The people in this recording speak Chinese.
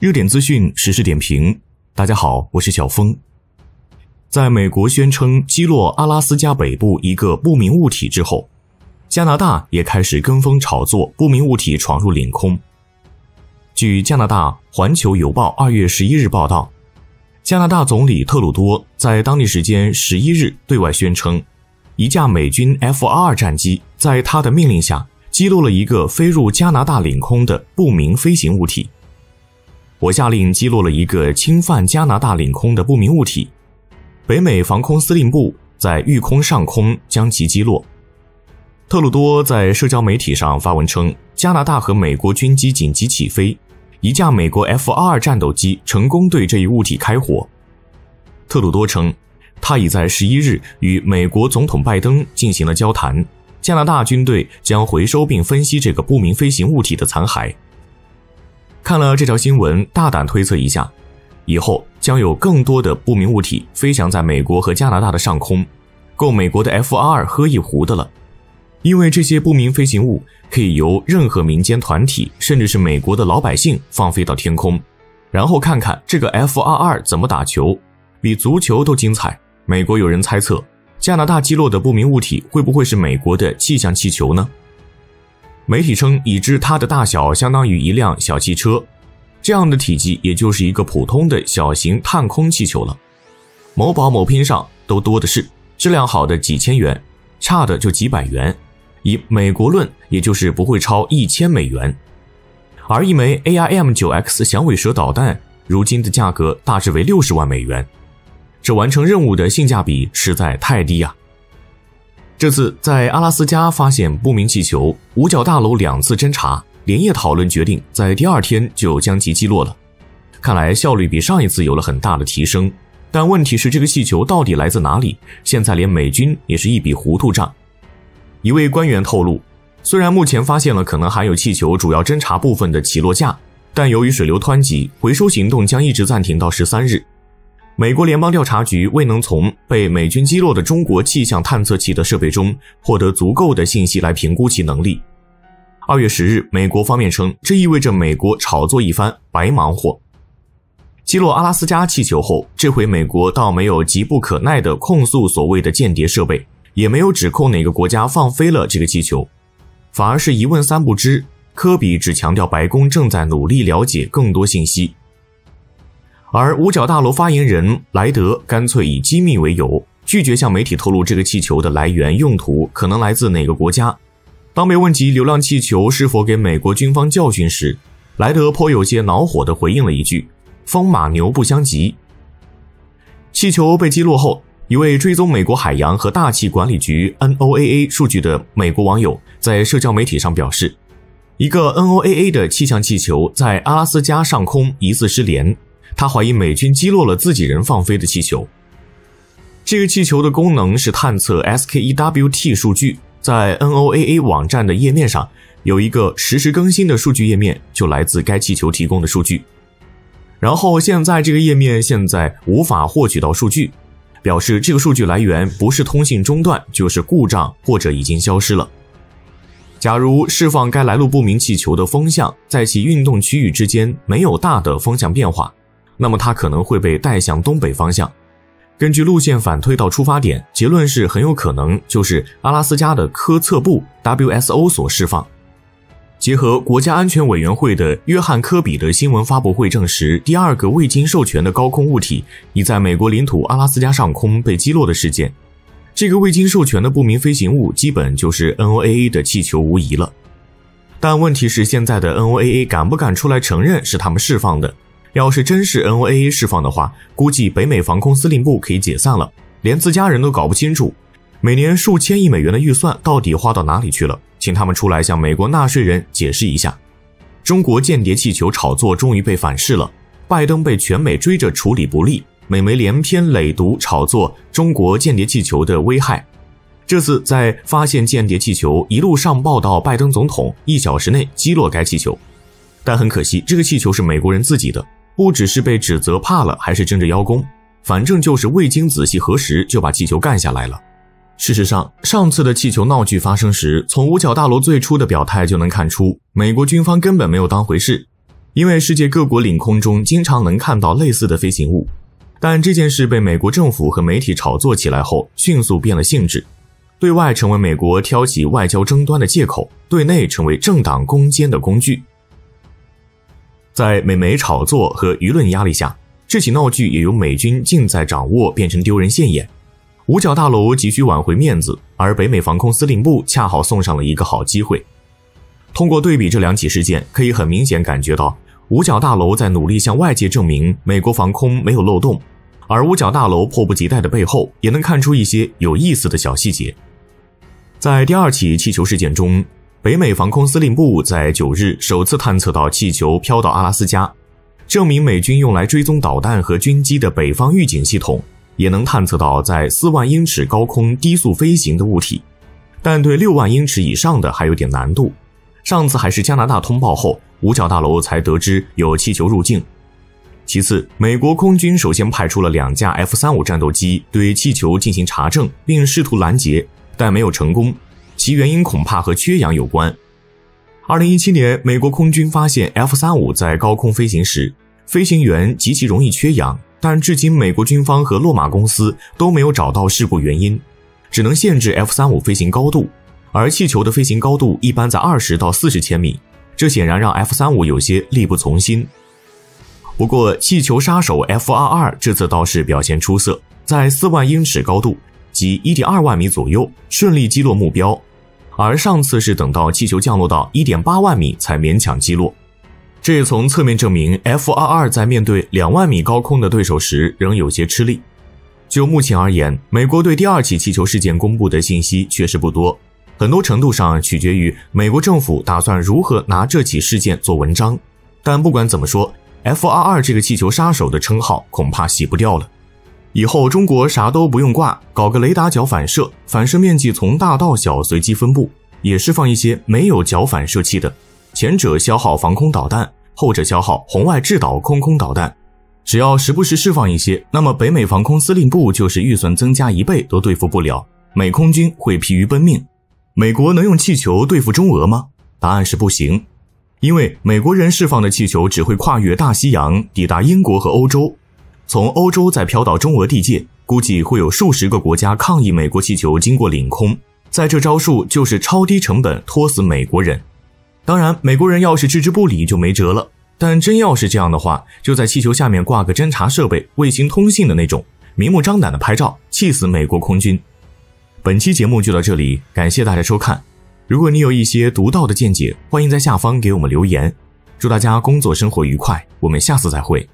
热点资讯实时点评，大家好，我是小峰。在美国宣称击落阿拉斯加北部一个不明物体之后，加拿大也开始跟风炒作不明物体闯入领空。据加拿大《环球邮报》二月十一日报道，加拿大总理特鲁多在当地时间十一日对外宣称，一架美军 F 二二战机在他的命令下击落了一个飞入加拿大领空的不明飞行物体。我下令击落了一个侵犯加拿大领空的不明物体，北美防空司令部在御空上空将其击落。特鲁多在社交媒体上发文称，加拿大和美国军机紧急起飞，一架美国 F 二二战斗机成功对这一物体开火。特鲁多称，他已在十一日与美国总统拜登进行了交谈，加拿大军队将回收并分析这个不明飞行物体的残骸。看了这条新闻，大胆推测一下，以后将有更多的不明物体飞翔在美国和加拿大的上空，够美国的 F 二二喝一壶的了。因为这些不明飞行物可以由任何民间团体，甚至是美国的老百姓放飞到天空，然后看看这个 F 二二怎么打球，比足球都精彩。美国有人猜测，加拿大击落的不明物体会不会是美国的气象气球呢？媒体称，已知它的大小相当于一辆小汽车，这样的体积也就是一个普通的小型探空气球了。某宝某拼上都多的是，质量好的几千元，差的就几百元，以美国论，也就是不会超一千美元。而一枚 AIM-9X 响尾蛇导弹，如今的价格大致为六十万美元，这完成任务的性价比实在太低啊！这次在阿拉斯加发现不明气球，五角大楼两次侦查，连夜讨论，决定在第二天就将其击落了。看来效率比上一次有了很大的提升。但问题是，这个气球到底来自哪里？现在连美军也是一笔糊涂账。一位官员透露，虽然目前发现了可能含有气球主要侦察部分的起落架，但由于水流湍急，回收行动将一直暂停到十三日。美国联邦调查局未能从被美军击落的中国气象探测器的设备中获得足够的信息来评估其能力。二月十日，美国方面称，这意味着美国炒作一番白忙活。击落阿拉斯加气球后，这回美国倒没有急不可耐地控诉所谓的间谍设备，也没有指控哪个国家放飞了这个气球，反而是一问三不知。科比只强调白宫正在努力了解更多信息。而五角大楼发言人莱德干脆以机密为由，拒绝向媒体透露这个气球的来源、用途可能来自哪个国家。当被问及流浪气球是否给美国军方教训时，莱德颇有些恼火地回应了一句：“风马牛不相及。”气球被击落后，一位追踪美国海洋和大气管理局 （NOAA） 数据的美国网友在社交媒体上表示，一个 NOAA 的气象气球在阿拉斯加上空疑似失联。他怀疑美军击落了自己人放飞的气球。这个气球的功能是探测 SKEWT 数据，在 NOAA 网站的页面上有一个实时更新的数据页面，就来自该气球提供的数据。然后现在这个页面现在无法获取到数据，表示这个数据来源不是通信中断，就是故障或者已经消失了。假如释放该来路不明气球的风向在其运动区域之间没有大的风向变化。那么它可能会被带向东北方向。根据路线反推到出发点，结论是很有可能就是阿拉斯加的科测部 WSO 所释放。结合国家安全委员会的约翰科比的新闻发布会证实，第二个未经授权的高空物体已在美国领土阿拉斯加上空被击落的事件。这个未经授权的不明飞行物基本就是 NOAA 的气球无疑了。但问题是，现在的 NOAA 敢不敢出来承认是他们释放的？要是真是 NOAA 释放的话，估计北美防空司令部可以解散了，连自家人都搞不清楚，每年数千亿美元的预算到底花到哪里去了？请他们出来向美国纳税人解释一下。中国间谍气球炒作终于被反噬了，拜登被全美追着处理不利，美媒连篇累牍炒作中国间谍气球的危害。这次在发现间谍气球，一路上报到拜登总统一小时内击落该气球，但很可惜，这个气球是美国人自己的。不只是被指责怕了，还是争着邀功，反正就是未经仔细核实就把气球干下来了。事实上，上次的气球闹剧发生时，从五角大楼最初的表态就能看出，美国军方根本没有当回事。因为世界各国领空中经常能看到类似的飞行物。但这件事被美国政府和媒体炒作起来后，迅速变了性质，对外成为美国挑起外交争端的借口，对内成为政党攻坚的工具。在美媒炒作和舆论压力下，这起闹剧也由美军尽在掌握变成丢人现眼。五角大楼急需挽回面子，而北美防空司令部恰好送上了一个好机会。通过对比这两起事件，可以很明显感觉到五角大楼在努力向外界证明美国防空没有漏洞，而五角大楼迫不及待的背后，也能看出一些有意思的小细节。在第二起气球事件中，北美防空司令部在九日首次探测到气球飘到阿拉斯加，证明美军用来追踪导弹和军机的北方预警系统。也能探测到在四万英尺高空低速飞行的物体，但对六万英尺以上的还有点难度。上次还是加拿大通报后，五角大楼才得知有气球入境。其次，美国空军首先派出了两架 F 三五战斗机对气球进行查证，并试图拦截，但没有成功。其原因恐怕和缺氧有关。二零一七年，美国空军发现 F 三五在高空飞行时，飞行员极其容易缺氧。但至今，美国军方和洛马公司都没有找到事故原因，只能限制 F 三五飞行高度，而气球的飞行高度一般在二十到四十千米，这显然让 F 三五有些力不从心。不过，气球杀手 F 二二这次倒是表现出色，在四万英尺高度即一点二万米左右顺利击落目标，而上次是等到气球降落到一点八万米才勉强击落。这也从侧面证明，F-22 在面对两万米高空的对手时仍有些吃力。就目前而言，美国对第二起气球事件公布的信息确实不多，很多程度上取决于美国政府打算如何拿这起事件做文章。但不管怎么说，F-22 这个气球杀手的称号恐怕洗不掉了。以后中国啥都不用挂，搞个雷达角反射，反射面积从大到小随机分布，也释放一些没有角反射器的。前者消耗防空导弹，后者消耗红外制导空空导弹。只要时不时释放一些，那么北美防空司令部就是预算增加一倍都对付不了，美空军会疲于奔命。美国能用气球对付中俄吗？答案是不行，因为美国人释放的气球只会跨越大西洋，抵达英国和欧洲，从欧洲再飘到中俄地界，估计会有数十个国家抗议美国气球经过领空。在这招数就是超低成本拖死美国人。当然，美国人要是置之不理就没辙了。但真要是这样的话，就在气球下面挂个侦察设备、卫星通信的那种，明目张胆的拍照，气死美国空军。本期节目就到这里，感谢大家收看。如果你有一些独到的见解，欢迎在下方给我们留言。祝大家工作生活愉快，我们下次再会。